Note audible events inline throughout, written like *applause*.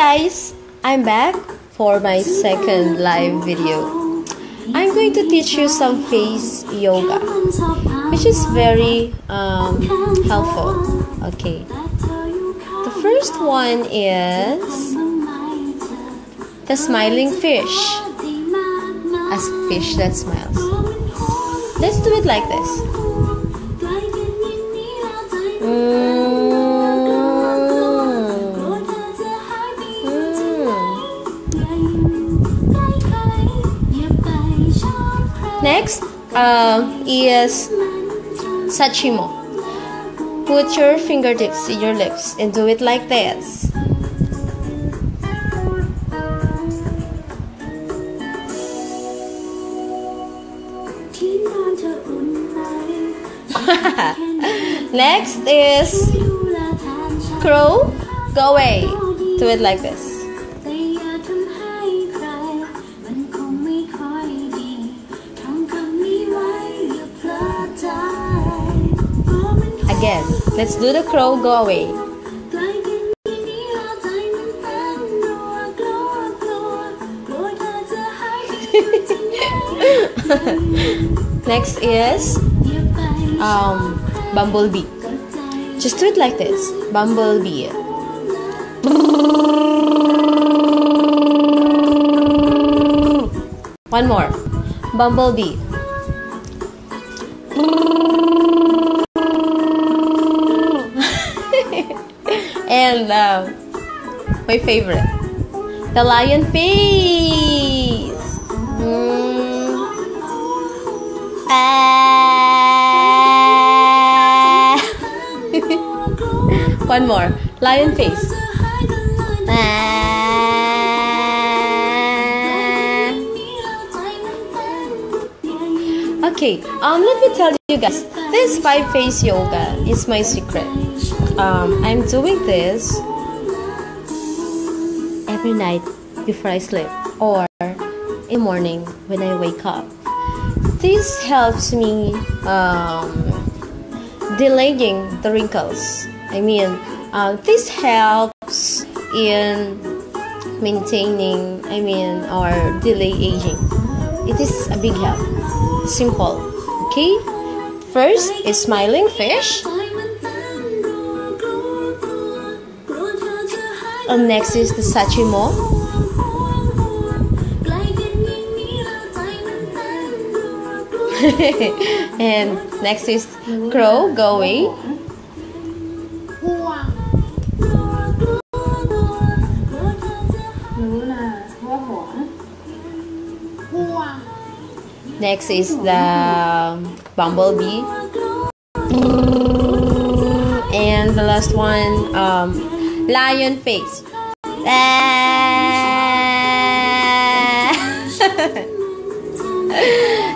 guys, I'm back for my second live video. I'm going to teach you some face yoga, which is very um, helpful. Okay, the first one is the smiling fish, a fish that smiles. Let's do it like this. Next uh, is Sachimo. Put your fingertips in your lips and do it like this. *laughs* Next is crow. Go away. Do it like this. Again, let's do the crow. Go away. *laughs* Next is um, bumblebee. Just do it like this. Bumblebee. One more. Bumblebee. *laughs* and uh, my favorite, the lion face. Mm. Ah. *laughs* One more, lion face. Ah. Okay, um, let me tell you guys, this five face yoga is my secret. Um, I'm doing this every night before I sleep or in the morning when I wake up. This helps me um, delaying the wrinkles. I mean, uh, this helps in maintaining, I mean, or delay aging. It is a big help. Simple. Okay? First is smiling fish. And next is the sachimo. *laughs* and next is crow, go away. Next is the bumblebee. And the last one, um, lion face. *laughs*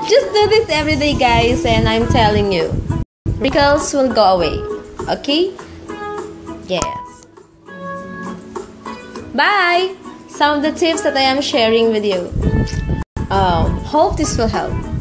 Just do this every day, guys, and I'm telling you, wrinkles will go away. Okay? Yes. Bye! Some of the tips that I am sharing with you. Um, hope this will help.